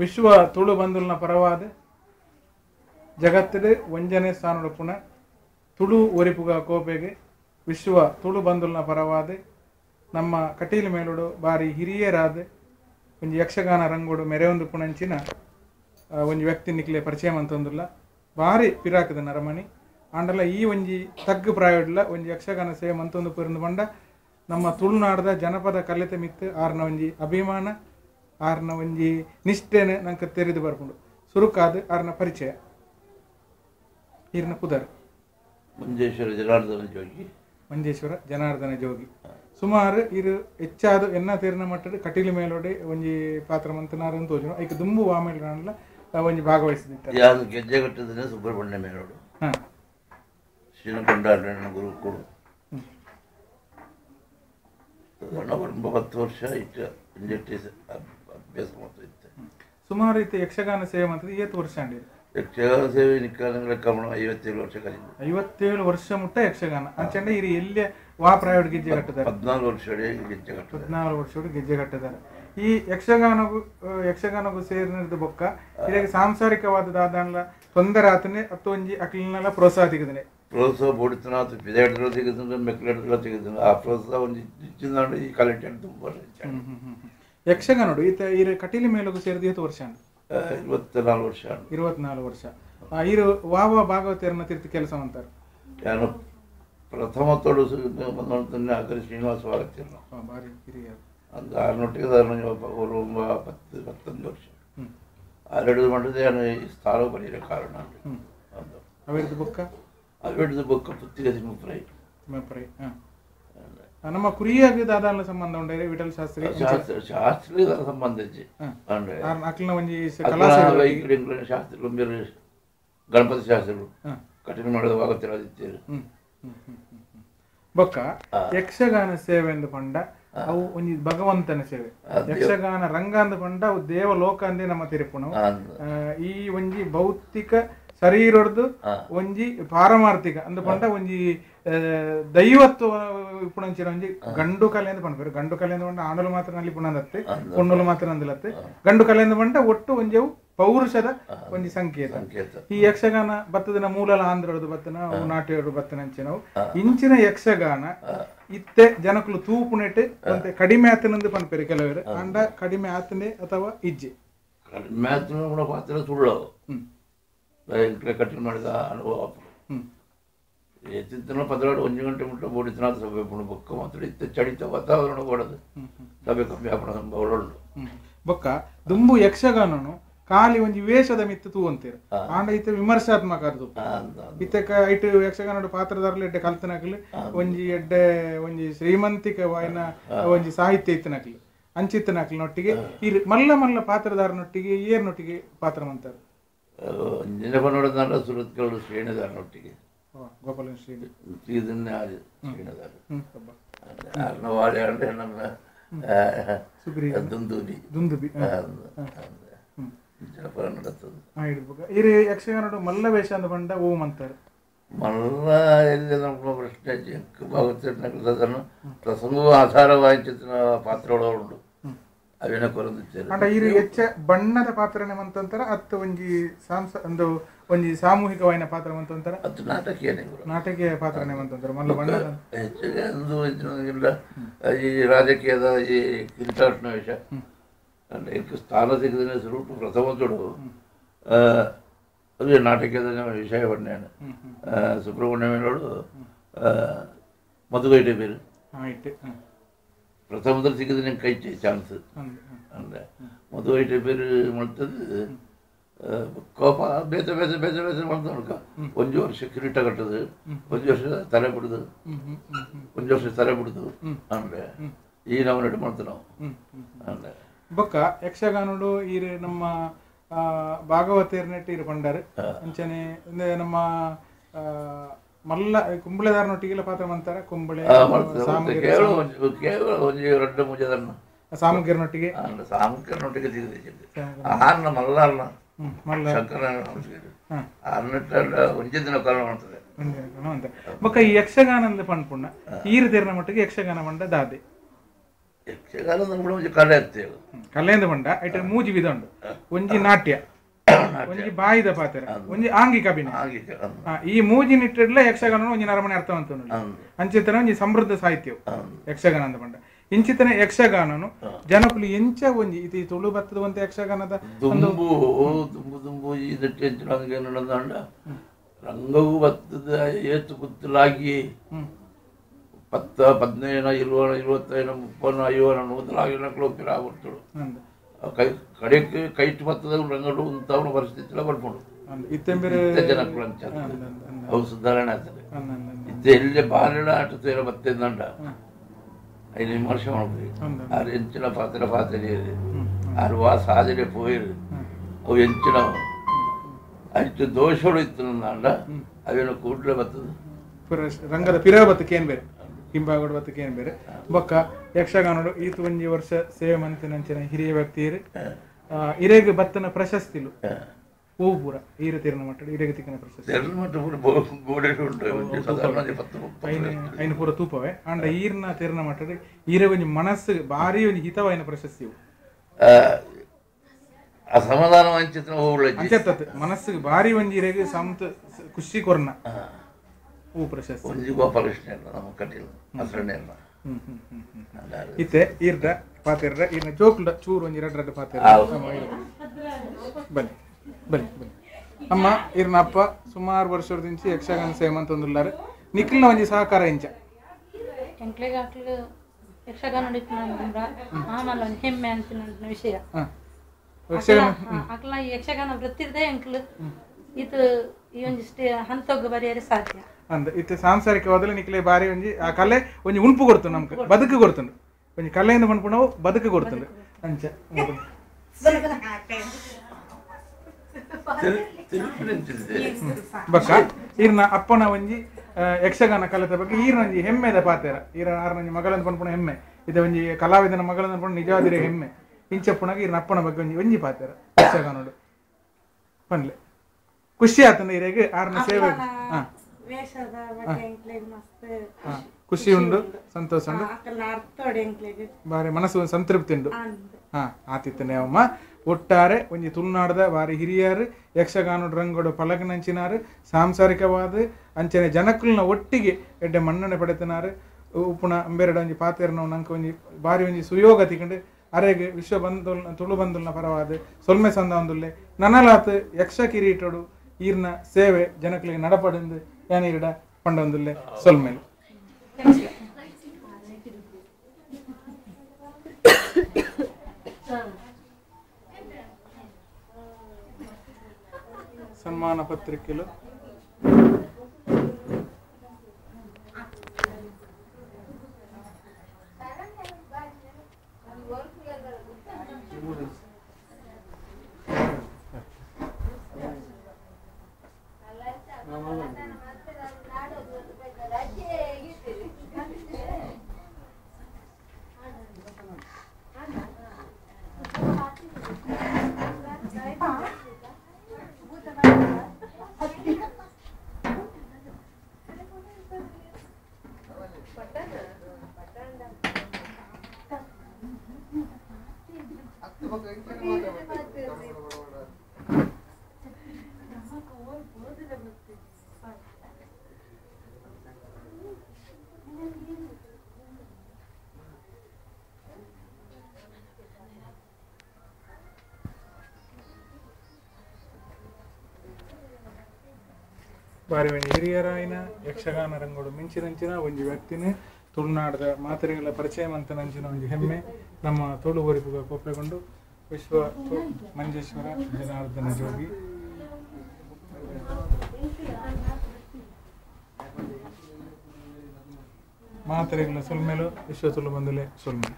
ವಿಶ್ವ ತುಳು ಬಂಧುಲನ ಪರವಾದ, ಜಗತ್ತದ ಒಂಜನೆ ಸ್ಥಾನದ ಪುನಃ ತುಳು ಒರಿಪುಗ ಕೋಪೆಗೆ ವಿಶ್ವ ತುಳು ಬಂಧುಲನ ಪರವಾದ, ನಮ್ಮ ಕಟೀಲ್ ಮೇಲುಡು ಬಾರಿ ಹಿರಿಯರಾದ, ಒಂಜಿ ಯಕ್ಷಗಾನ ರಂಗೋಡು ಮೆರೆಯೊಂದು ಪುಣಂಚಿನ ಒಂಜಿ ವ್ಯಕ್ತಿ ನಿಕ್ಲೆ ಪರಿಚಯ ಮಂತೊಂದುಲ್ಲ ಬಾರಿ ಪಿರಾಕದ ನರಮಣಿ ಆಂಡಲ ಈ ಒಂಜಿ ತಗ್ಗು ಪ್ರಾಯೋಡ್ಲ, ಒಂಜಿ ಯಕ್ಷಗಾನ ಸೇವೆ ಮಂತೊಂದು ಪುರಂದು ಬಂಡ, ನಮ್ಮ ತುಳುನಾಡದ ಜನಪದ ಕಲಿತ ಮಿತ್ತು ಆರ್ನ ಒಂಜಿ ಅಭಿಮಾನ ಆರ್ನ ಒಂಜಿ ನಿಷ್ಠೆನೆ ನಂಗೆ ತೆರೆದು ಬರ್ಕೊಂಡು. ಸುರುಕಾದ ಆರ್ನ ಪರಿಚಯ. ಈರ್ನ ಕುದರ್. ಮಂಜೇಶ್ವರ ಜನಾರ್ದನ ಜೋಗಿ. ಮಂಜೇಶ್ವರ ಜನಾರ್ದನ ಜೋಗಿ. ಸುಮಾರು ಇರು ಹೆಚ್ಚಾದ ಎನ್ನ ತೀರ್ನ ಮಟ್ಟದ ಕಟೀಲು ಮೇಲೋಡೆ ಒಂಜಿ ಪಾತ್ರ ಮಂತನಾರ ಅಂತ ತೋಜನು. ಐಕ ದುಂಬು ವಾಮೇಲ್ ರಾಣಲ ಒಂಜಿ ಭಾಗವಹಿಸಿದ್ದ ಯಾವುದು ಗೆಜ್ಜೆಗಟ್ಟದನೇ ಸುಬ್ರಹ್ಮಣ್ಯ ಮೇಲೋಡು. ಹಾ. ಶ್ರೀನಕೊಂಡ ಗುರು ಕೊಡು. ಒಂಬತ್ತು ವರ್ಷ ಇಟ್ಟು ಅಭ್ಯಾಸ ಮಾಡ್ತಾ ಇದ್ದೆ ಸುಮಾರು ರೀತಿ ಯಕ್ಷಗಾನ ಸೇವೆ ಮಂತದ ಏತ್ ವರ್ಷ ಅಂಡಿ ಯಕ್ಷಗಾನ ಸೇವೆ ನಿಕ್ಕಾಲಂಗಳ ಕಮಣ ಐವತ್ತೇಳು ವರ್ಷ ಕಲಿಂದ ಐವತ್ತೇಳು ವರ್ಷ ಮುಟ್ಟ ಯಕ್ಷಗಾನ. ಅಂಚಂಡೆ ಇರಿ ಎಲ್ಲೇ ವಾ ಪ್ರಾಯೋಡ್ ಗೆಜ್ಜೆ ಕಟ್ಟಿದ್ದಾರೆ? ಹದಿನಾಲ್ಕು ವರ್ಷ ಗೆಜ್ಜೆಗಟ್ಟದ ಹದಿನಾರು ವರ್ಷ ಗೆಜ್ಜೆ ಕಟ್ಟಿದ್ದಾರೆ. ಈ ಯಕ್ಷಗಾನಗೂ ಯಕ್ಷಗಾನಗೂ ಸೇರಿನದ್ದು ಬೊಕ್ಕ. ಇದಕ್ಕೆ ಸಾಂಸಾರಿಕವಾದ ದಾದಾನ್ಲ ತೊಂದರೆ ಆತನೆ ಅತ್ತೊಂಜಿ ಅಕ್ಲಿನೆಲ್ಲ ಪ್ರೋತ್ಸಾಹ ತೆಗೆದನೆ ಪ್ರೋತ್ಸಾಹ ಬೋಡಿತನ ಪಿದಾಡ್ಗಳು ತೆಗೆದು ಮೆಕ್ಲೆಡ್ಗಳು ತೆಗೆದು ಆ ಪ್ರೋತ್ಸಾಹ ಒಂದು ಇಚ್ಚಿನ ಈ ಕಲೆಕ್ಟ್ ತುಂಬ ಯಕ್ಷಗಾನಡು ಈತ ಈ ಕಟೀಲಿ ಮೇಲಗೂ ಸೇರಿದ ಇವತ್ತು ವರ್ಷ ಇವತ್ನಾಲ್ಕು ವರ್ಷ ಇರುವತ್ನಾಲ್ಕು ವರ್ಷ. ಇರು ವಾವ ಭಾಗವತರನ್ನ ತಿರ್ತಿ ಕೆಲಸ ಅಂತಾರೆ ಯಾರು? ಪ್ರಥಮ ತೊಡು ಬಂದವನ್ನ ಆಗರಿ ಶ್ರೀನಿವಾಸ ವಾಗತ್ತಿರು ಭಾರಿ ಹಿರಿಯರು ಒಂದು ಆರುನೊಟ್ಟಿಗೆ ಅವರು ಹತ್ತು ಹತ್ತೊಂದು ವರ್ಷ. ಆರೆಡು ಮಾಡಿದ್ರೆ ಈ ಸ್ಥಾನ ಬರೀರ ಕಾರಣ. ಅವಿಡ್ದು ಬುಕ್ಕ? ಅವಿಡ್ದು ಬುಕ್ಕ ಪುತ್ತಿಗೆ ತಿಮ್ಮಪ್ರೈ ಪ್ರೈ ಹಾಂ. ನಮ್ಮ ಕುರಿಯಾಗಿ ದಾದಾನ್ಲ ಸಂಬಂಧ ಉಂಟು ವಿಠಲ್ ಶಾಸ್ತ್ರಿ. ಶಾಸ್ತ್ರಿ ಸಂಬಂಧಿಸಿ ಅಕ್ಲಿನ ಒಂಜಿ ಬೇರೆ ಗಣಪತಿ ಶಾಸ್ತ್ರಿಗಳು. ಕಠಿಣ ಮಾಡೋದು. ಬೊಕ್ಕ ಯಕ್ಷಗಾನ ಸೇವೆ ಎಂದು ಪಂಡ ಅವು ಒಂಜಿ ಭಗವಂತನ ಸೇವೆ. ಯಕ್ಷಗಾನ ರಂಗ ಅಂದು ಪಂಡ ಅವು ದೇವಲೋಕ ಅಂದೇ ನಮ್ಮ ತಿರುಪುಣ ಈ ಒಂಜಿ ಭೌತಿಕ ಶರೀರದ್ದು. ಒಂಜಿ ಪಾರಮಾರ್ಥಿಕ ಅಂದ ಪಂಡ ಒಂಜಿ ದೈವತ್ವ ಇಪ್ಪುಣಂಚಿನ ಒಂಜಿ ಗಂಡು ಕಲೆ ಅಂತ ಪಂಡ ಗಂಡು ಕಲೆ ಅಂತ ಪಂಡ ಆಣಲು ಮಾತ್ರ ನಲ್ಲಿ ಪುಣಂದತ್ತೆ ಪೊಣ್ಣಲು ಮಾತ್ರ. ನಂದಿಲತ್ತೆ. ಗಂಡು ಕಲೆ ಅಂತ ಪಂಡ ಒಟ್ಟು ಒಂಜಿ ಪೌರುಷದ ಒಂಜಿ ಸಂಕೇತ. ಈ ಯಕ್ಷಗಾನ ಬತ್ತದಿನ ಮೂಲಲ ಆಂಧ್ರದು ಬತ್ತನ ನಾಟ್ಯರು ಬತ್ತನ ಅಂಚಿನವು ಇಂಚಿನ ಯಕ್ಷಗಾನ ಇತ್ತೆ ಜನಕುಲು ತೂಪುನೆಟ್ ಮತ್ತೆ ಕಡಿಮೆ ಆತನಂದು ಪನ್ಪೇರು ಕೆಲವರು. ಅಂಡ ಕಡಿಮೆ ಆತನೆ ಅಥವಾ ಇಜ್ಜೆ. ಮ್ಯಾಥ್ ಕೂಡ ಪಾತ್ರ ಸುಳ್ಳು ಇಂಕ್ಲೆ ಮಾಡಿದ ಅನುಭವ ಹ್ಮ್. ಎತ್ತಿನ ಪದರಾಡು ಒಂದು ಗಂಟೆ ಮುಟ್ಟ ಬೋಡಿತನ ಸಭೆ ಬೊಕ್ಕ ಮಾತ್ರ ಇತ್ತ ಚಡಿತ ವಾತಾವರಣ ಕೊಡದು ಸಭೆ ಕಮ್ಮಿ ಉಂಟು ಹ್ಮ್. ಬೊಕ್ಕ ದುಂಬು ಯಕ್ಷಗಾನನು ಖಾಲಿ ಒಂಜಿ ವೇಷದ ಮಿತ್ತು ತೂ ಅಂತೀರ ಆಂಡ ಇತ್ತೆ ವಿಮರ್ಶಾತ್ಮಕ ಅದು. ಇತ್ತಕ ಐಟ್ ಯಕ್ಷಗಾನಡು ಪಾತ್ರದಾರಲು ಎಡ್ಡೆ ಕಲ್ತನಾಗ್ಲಿ ಒಂಜಿ ಎಡ್ಡೆ ಒಂಜಿ ಶ್ರೀಮಂತಿಕವಾಯಿನ ಒಂಜಿ ಸಾಹಿತ್ಯ ಇತ್ತನಕ್ಲು ಅಂಚಿತ್ತನಕ್ಲಿನೊಟ್ಟಿಗೆ ಇರ್ ಮಲ್ಲ ಮಲ್ಲ ಪಾತ್ರದಾರನೊಟ್ಟಿಗೆ ಏರ್ನೊಟ್ಟಿಗೆ ಪಾತ್ರ ಮಂತಾರೆ. ನೆನಪನೋಡ ಸುರತ್ಗಳು ಶ್ರೇಣಿದಾರನೊಟ್ಟಿಗೆ ಒಟ್ಟಿಗೆ. ಇದನ್ನೇ ಶ್ರೇಣಿದಾರ. ಅರ್ಣವಾಡಿ ಅಂದ್ರೆ ನಮ್ಮ ದುಂದೂರಿ ದುಂದುಬಿ ಹ. ಹ್ಮ್. ಜನಪರ ಯಕ್ಷಗಾನ ಆ ಹಿಡ್ಬೇಕು ಇರ್ ಯಕ್ಷಗಾನಡು ಮಲ್ಲ ವೇಷ ಅಂದ ಬಂಡ ಓಂ ಅಂತಾರೆ. ಮಲ್ಲ ಎಲ್ಲಿ ನಮ್ಮ ಪ್ರಶ್ನೆ ಜಂಕ್ ಪ್ರಸಂಗವೂ ಪ್ರಸಂಗವು ಚಿತ್ರ ಪಾತ್ರಗಳು ಅವೇನ ಕೊರಂದಿದ್ದೇನೆ ಅಂಡ ಇರು ಹೆಚ್ಚ ಬಣ್ಣದ ಪಾತ್ರನೇ ಮಂತಂತರ ಅತ್ತು ಒಂಜಿ ಸಾಂಸ ಒಂದು ಒಂಜಿ ಸಾಮೂಹಿಕವಾಯಿನ ಪಾತ್ರ ಮಂತಂತರ ಅದು ನಾಟಕೀಯನೇ ಗುರು ನಾಟಕೀಯ ಪಾತ್ರನೇ ಮಂತಂತರ ಮಲ್ಲ ಬಣ್ಣದ ಹೆಚ್ಚಿಗೆ ಒಂದು ಇದನ್ನೆಲ್ಲ ಈ ರಾಜಕೀಯದ ಈ ಕಿರೀಟಾಟನ ವಿಷ ಅಂದ್ರೆ ಇದಕ್ಕೆ ಸ್ಥಾನ ಸಿಗದೇ ಸ್ವರೂಪ ಪ್ರಥಮ ತೊಡು ಅದು ನಾಟಕದ ವಿಷಯ ಬಣ್ಣೇನು ಸುಬ್ರಹ್ಮಣ್ಯಮೇನೋಡು ಮದುವೆ ಬೇರೆ ಆಯ್ತು ಸಿಕ್ಕಿದ್ರೆ ನಿಂಗೆ ಕೈ ಚಾನ್ಸ್. ಅಂದ್ರೆ ಮದುವೆ ಬೇರೆ ಮಾಡ್ತದೆ ಕೋಪ ಬೇತ ಬೇತ ಬೇತ ಬೇತ ಮಾಡ್ತಾ ನೋಡ್ಕ ಒಂದು ವರ್ಷ ಕಿರೀಟ ಕಟ್ಟದು ಒಂದು ವರ್ಷ ತಲೆ ಬಿಡುದು ಒಂದು ವರ್ಷ ತಲೆ ಬಿಡುದು ಅಂದ್ರೆ ಈ ನಾವು ನಡೆ ಮಾಡ್ತೀವಿ ನಾವು. ಅಂದ್ರೆ ಬೊಕ್ಕ ಯಕ್ಷಗಾನಡು ಈ ನಮ್ಮ ಆ, ಭಾಗವತೇರ್ನೆಟ್ ಇರು ಪಂಡರ್ ಅಂಚನೆ ನಮ್ಮ ಹ್ಮ್ ಮಲ್ಲ. ಶಂಕರ ಹಾ. ಆರ್ನೆಟ್ಟ ಒಂದೇ ದಿನ ಕಾಲ ಮಾಡ್ತದೆ. ಬೊಕ್ಕ ಈ ಯಕ್ಷಗಾನ ಅಂದ್ರೆ ಪನ್ಪುಣ್ಣ ಈರು ತೆರ್ನ ಮಟ್ಟಿಗೆ ಯಕ್ಷಗಾನ ಮಂಡ ದಾದೆ. ಯಕ್ಷಗಾನ ಅಂದ್ರೆ ಒಂಜಿ ಕಲೆ ಅಂತ ಕಲೆಯಿಂದ ಬಂಡ ಐಟ ಮೂಜಿ ವಿಧ ಉಂಡು ಒಂಜಿ ನಾಟ್ಯ. ಒಂಜಿ ಬಾಯಿದ ಪಾತ್ರ ಒಂಜಿ ಆಂಗಿಕ ಅಭಿನಯ. ಈ ಮೂಜಿ ನಿಟ್ಟಿಡ್ಲೆ ಯಕ್ಷಗಾನ ಒಂಜಿ ನರಮನೆ ಅರ್ಥವಂತನು ಅಂಚಿತನ ಒಂಜಿ ಸಮೃದ್ಧ ಸಾಹಿತ್ಯ ಯಕ್ಷಗಾನ ಅಂತ ಪಂಡ. ಇಂಚಿತನ ಯಕ್ಷಗಾನನು ಜನಕುಲು ಎಂಚ ಒಂಜಿ ಇದು ಈ ತುಳು ಬತ್ತದ ಒಂದು ಯಕ್ಷಗಾನದ ತುಂಬು ತುಂಬು ದುಂಬು ಈ ನೆಟ್ಟಿ ಹಂಚಿನ ನಡೆದಾಂಡ ರಂಗವು ಬತ್ತದ ಏತು ಕುತ್ತಲಾಗಿ ಪತ್ತ ಪದ್ನೈನ ಇರುವನ ಇರುವತ್ತೈನ ಮುಪ್ಪನ ಐವನ ನೂತಲಾಗಿ ಆಗ್ಬಿಡ್ತಳು ಅಂದ. ಕೈ ಕಡೆಗೆ ಕೈಟ್ ಬತ್ತದ ರಂಗಡು ಅಂತವನ ಪರಿಸ್ಥಿತಿಲ ಬರ್ಕೊಂಡು ಅಂದ ಇತ್ತೆಂಬಿರು ಇತ್ತ ಜನಕ್ಕಳು ಅಂತ ಅಂದ ಅಂದ ಅಂದ ಅವು ಸುಧಾರಣೆ ಆಗ್ತದೆ. ಇತ್ತ ಎಲ್ಲಿ ಬಾಲಿಡ ಆಟ ತೇರ ಬತ್ತಿದಂಡ ಐದು ವಿಮರ್ಶೆ ಮಾಡ್ಬೇಕು. ಆರು ಎಂಚಿನ ಪಾತ್ರ ಪಾತ್ರ ಆರು ವಾ ಸಾಧನೆ ಪೋಯಿರು ಅವು ಹೆಂಚಿನ ಅಷ್ಟು ದೋಷಗಳು ಇತ್ತು ನಂದ ಅವೇನು ಕೂಡಲೇ ಬರ್ತದೆ. ರಂಗದ ಪಿರ ಬತ್ತಕ್ಕೆ ಏನ್ ಬೇರೆ ಹಿಂಭಾಗದ ಬತ್ತಕ್ಕೆ ಏನ್ ಬೇರೆ ಬೊಕ್ಕ ಯಕ್ಷಗಾನಡು ಈತ ಒಂಜಿ ವರ್ಷ ಸೇವೆ ಮಂತಿನಂಚಿನ ಹಿರಿಯ ವ್ಯಕ್ತಿಯರು. ಇರೇಗ ಬತ್ತನ ಪ್ರಶಸ್ತಿಲು ಹೂ. ಪೂರ ಈರ ತೀರ್ನ ಮಟ್ಟ ಇರೇಗ ತಿಕ್ಕನ ಪ್ರಶಸ್ತಿ. ಮಟ್ಟ ಐನ ಪೂರ ತೂಪವೆ. ಅಂಡ ಈರ್ನ ತೀರ್ನ ಮಟ್ಟದ ಈರೆ ಒಂಜಿ ಮನಸ್ಸು ಭಾರಿ ಒಂಜಿ ಹಿತವಾಯಿನ ಪ್ರಶಸ್ತಿ ಅಸಮಾಧಾನ ಮನಸ್ಸಿಗೆ ಭಾರಿ ಒಂಜಿ ಇರೆಗ್ ಸಂತ ಖುಷಿ ಕೊರ್ನ. ಪ್ರಶಸ್ತಿ ಒಂಜಿ ಗೋಪಾಲಕೃಷ್ಣ ನಮ್ಮ ಕಟ್ಟಿಲ್ಲ ಹಸರಣ್ಣ. ಇತ್ತೆ ಪಾತಿರ್ರ ಜೋಕ್ಲ ಚೂರು ಒಂಜಿ ಬನ್ನಿ ಬನ್ನಿ ಬನ್ನಿ. ಅಮ್ಮ ಇರ್ನಪ್ಪ ಅಪ್ಪ ಸುಮಾರು ವರ್ಷದಿಂಚಿ ಯಕ್ಷಗಾನ ಸೇವಂತ ನಿಖಿಲ್ ನಿಖಿಲ್ನ ಒಂಜಿ ಸಹಕಾರ ಇಂಚ. ಯಕ್ಷಗಾನ ಆಮೇಲೆ ಒಂದು ಹೆಮ್ಮೆ ಅಂತ ವಿಷಯ. ಹ. ಯಕ್ಷಗಾನ ಅಕ್ಲ ವೃತ್ತಿರ್ದೆ ಎಂಕ್ಲು. ಇದು ಈ ಒಂದಿಷ್ಟು ಸ್ಟೇ ಹಂತೋಗ ಬರೆಯರೆ ಸಾಧ್ಯ. ಅಂದ ಇತ್ತೆ ಸಾಂಸಾರಿಕವಾದಲು ನಿಕ್ಲೆ ಬಾರಿ ಒಂಜಿ ಆ ಕಲೆ ಒಂಜಿ ಉನ್ಪು ಕೊಡ್ತು ನಮ್ಗೆ ಬದುಕು ಕೊಡ್ತುಂಡು. ಒಂಜಿ ಕಲೆಯಿಂದ ಪಂಡ್ಪುಣವು ಬದುಕು ಕೊಡ್ತುಂಡು. ಅಂಚ. ಬಕ್ಕ ಈರ್ನ ಅಪ್ಪನ ಒಂಜಿ ಯಕ್ಷಗಾನ ಕಲೆತ ಬಗ್ಗೆ ಈರ್ನ ಒಂಜಿ ಹೆಮ್ಮೆದ ಪಾತೆರ. ಈರ ಆರ್ನ ಒಂಜಿ ಮಗಳಂದ ಪನ್ಪುಣ ಹೆಮ್ಮೆ. ಇದೆ ಒಂಜಿ ಕಲಾವಿದನ ಮಗಳಂದ ಪನ್ಪುಣ ನಿಜವಾದಿರ ಹೆಮ್ಮೆ. ಇಂಚಪ್ಪುನಾಗ ಈರ್ನ ಅಪ್ಪನ ಬಗ್ಗೆ ಒಂಜಿ ಒಂಜಿ ಪಾತೆರ ಯಕ್ಷಗಾನೋಡು. ಪನ್ಲೆ. ಖುಷಿ ಆತನ ಈರೆಗೆ ಆರ್ನ ಸೇವೆ. ಖುಷಿ ಉಂಡು ಸಂತೋಷ ಉಂಡು ಬಾರಿ ಮನಸ್ಸು ಸಂತೃಪ್ತಿ ಉಂಡು ಹಾ ಆತಿತ್ತನೆ ಅಮ್ಮ ಒಟ್ಟಾರೆ ಒಂಜಿ ತುಳುನಾಡದ ಬಾರಿ ಹಿರಿಯರು ಯಕ್ಷಗಾನದ ರಂಗೋಡು ಪಲಕನಂಚಿನಾರು ಸಾಂಸಾರಿಕವಾದ ಅಂಚನೆ ಜನಕುಲ್ನ ಒಟ್ಟಿಗೆ ಎಡ್ಡೆ ಮನ್ನಣೆ ಪಡೆತನಾರು. ಉಪ್ಪುನ ಅಂಬೆರಡ ಒಂಜಿ ಪಾತೆರ್ನ ನಂಕ ಒಂಜಿ ಬಾರಿ ಒಂಜಿ ಸುಯೋಗ ತಿಕೊಂಡು ಅರೆಗೆ ವಿಶ್ವ ಬಂಧುಲ್ನ ತುಳು ಬಂಧುಲ್ನ ಪರವಾದ ಸೊಲ್ಮೆ ಸಂದ ಒಂದುಲ್ಲೆ ನನಲಾತ್ ಯಕ್ಷ ಕಿರೀಟಡು ಈರ್ನ ಸೇವೆ ಜನಗಳಿಗೆ ನಡಪಡೆಂದು ಯಾನೀರಿಡ ಪಂಡೊಂದುಲ್ಲೆ ಸೊಲ್ಮೇಲೆ ಸನ್ಮಾನ ಪತ್ರಿಕೆಲು ಬಾರಿ ಒಂಜಿ ಹಿರಿಯರಾಯಿನ ಯಕ್ಷಗಾನ ರಂಗೋಡು ಮಿಂಚಿನಂಚಿನ ಒಂಜಿ ವ್ಯಕ್ತಿನೇ. ತುಳುನಾಡದ ಮಾತ್ರೆಗಳ ಪರಿಚಯ ಮಂತನಂಚಿನ ಒಂದು ಹೆಮ್ಮೆ. ನಮ್ಮ ತುಳು ಒರಿಪುಗ ಕೊಪ್ಪೆಗೊಂಡು ವಿಶ್ವ ಮಂಜೇಶ್ವರ ಜನಾರ್ದನ ಜೋಗಿ. ಮಾತ್ರೆಗಳ ಸುಲ್ಮೇಲು ವಿಶ್ವ ತುಳು ಬಂದಲೆ ಸೊಲ್ಮೆಲು